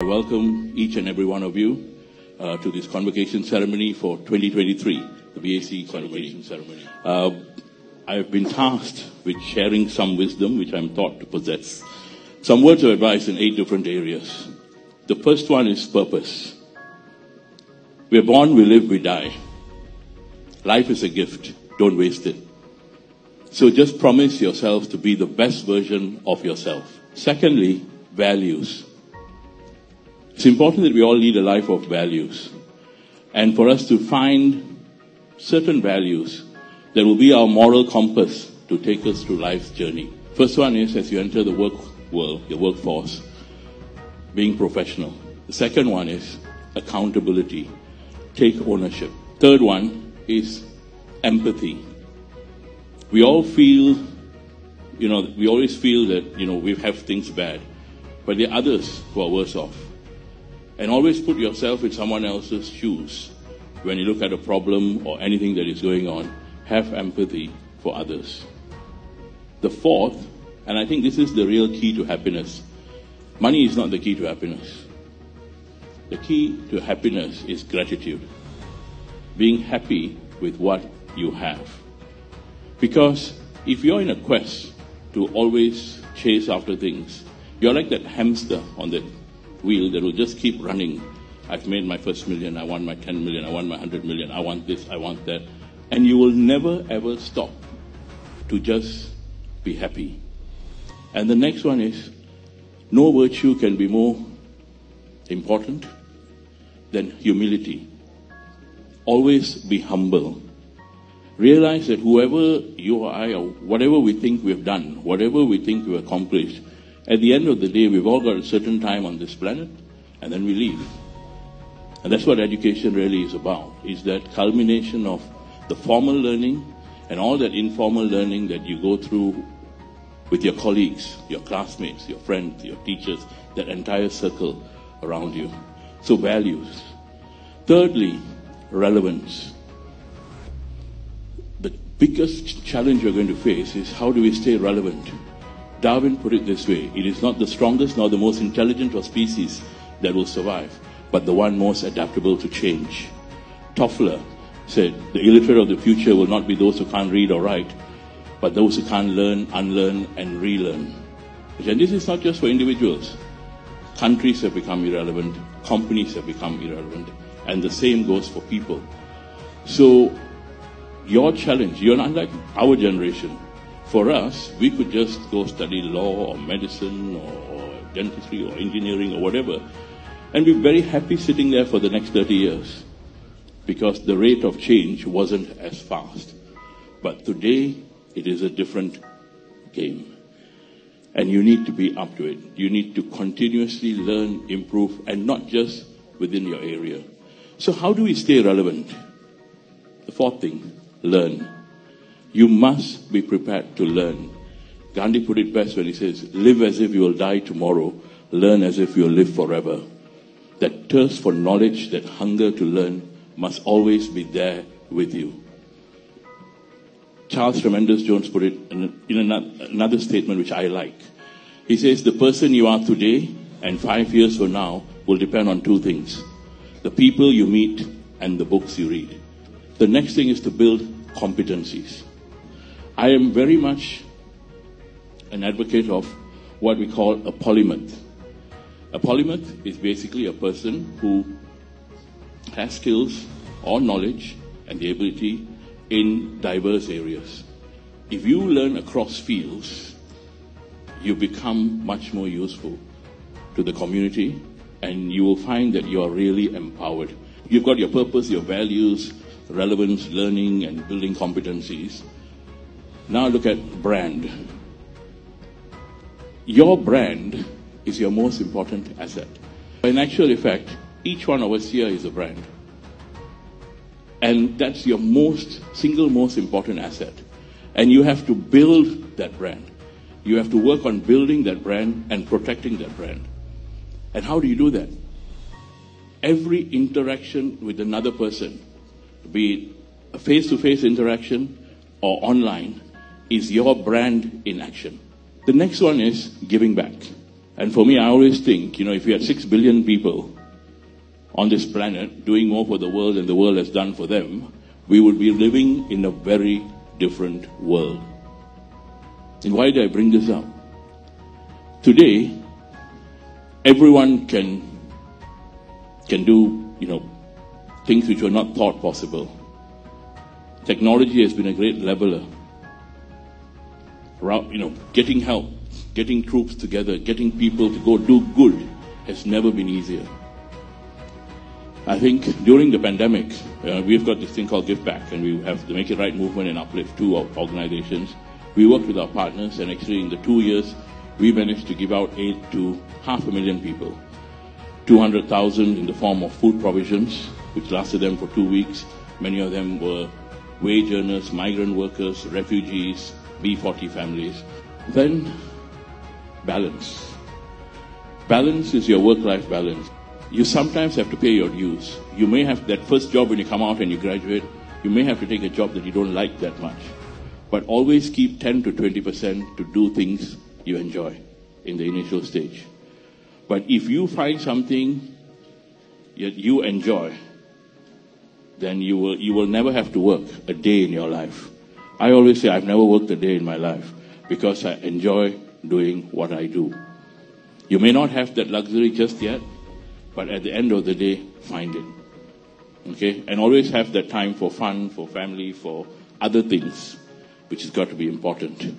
I welcome each and every one of you uh, to this convocation ceremony for 2023, the BAC convocation ceremony. Uh, I have been tasked with sharing some wisdom which I'm thought to possess. Some words of advice in eight different areas. The first one is purpose. We're born, we live, we die. Life is a gift. Don't waste it. So just promise yourself to be the best version of yourself. Secondly, values. It's important that we all lead a life of values. And for us to find certain values that will be our moral compass to take us through life's journey. First one is as you enter the work world, your workforce, being professional. The second one is accountability. Take ownership. Third one is empathy. We all feel, you know, we always feel that, you know, we have things bad, but there are others who are worse off. And always put yourself in someone else's shoes when you look at a problem or anything that is going on. Have empathy for others. The fourth, and I think this is the real key to happiness. Money is not the key to happiness. The key to happiness is gratitude. Being happy with what you have. Because if you're in a quest to always chase after things, you're like that hamster on that wheel that will just keep running. I've made my first million, I want my 10 million, I want my 100 million, I want this, I want that. And you will never ever stop to just be happy. And the next one is no virtue can be more important than humility. Always be humble. Realize that whoever you or I, or whatever we think we've done, whatever we think we've accomplished, at the end of the day, we've all got a certain time on this planet, and then we leave. And that's what education really is about, is that culmination of the formal learning and all that informal learning that you go through with your colleagues, your classmates, your friends, your teachers, that entire circle around you. So values. Thirdly, relevance. The biggest challenge you're going to face is how do we stay relevant? Darwin put it this way it is not the strongest nor the most intelligent of species that will survive, but the one most adaptable to change. Toffler said, The illiterate of the future will not be those who can't read or write, but those who can't learn, unlearn, and relearn. And this is not just for individuals. Countries have become irrelevant, companies have become irrelevant, and the same goes for people. So, your challenge, you're not like our generation. For us, we could just go study law or medicine or, dentistry or engineering or whatever, and be very happy sitting there for the next 30 years because the rate of change wasn't as fast. But today, it is a different game. And you need to be up to it. You need to continuously learn, improve, and not just within your area. So, how do we stay relevant? The fourth thing learn. You must be prepared to learn. Gandhi put it best when he says, Live as if you will die tomorrow, learn as if you will live forever. That thirst for knowledge, that hunger to learn, must always be there with you. Charles Tremendous Jones put it in, another statement which I like. He says, The person you are today and five years from now will depend on two things the people you meet and the books you read. The next thing is to build competencies. I am very much an advocate of what we call a polymath. A polymath is basically a person who has skills or knowledge and the ability in diverse areas. If you learn across fields, you become much more useful to the community and you will find that you are really empowered. You've got your purpose, your values, relevance, learning, and building competencies. Now look at brand. Your brand is your most important asset. In actual effect, each one of us here is a brand. And that's your most, single most important asset. And you have to build that brand. You have to work on building that brand and protecting that brand. And how do you do that? Every interaction with another person, be it a face to face interaction or online, is your brand in action. The next one is giving back. And for me, I always think, you know, if we had six billion people on this planet doing more for the world than the world has done for them, we would be living in a very different world. And why did I bring this up? Today, everyone can can do, you know, things which were not thought possible. Technology has been a great leveler. You know, getting help, getting troops together, getting people to go do good has never been easier. I think during the pandemic, uh, we've got this thing called Give Back, and we have the Make It Right movement and Uplift, two organizations. We worked with our partners, and actually, in the two years, we managed to give out aid to half a million people. 200,000 in the form of food provisions, which lasted them for two weeks. Many of them were wage earners, migrant workers, refugees, B40 families. Then, balance. Balance is your work life balance you sometimes have to pay your dues. You may have that first job when you come out and you graduate, you may have to take a job that you don't like that much. But always keep 10 to 20% to do things you enjoy in the initial stage. But if you find something that you enjoy, then you will, you will never have to work a day in your life. I always say I've never worked a day in my life because I enjoy doing what I do. You may not have that luxury just yet, but at the end of the day, find it. Okay? And always have that time for fun, for family, for other things, which has got to be important.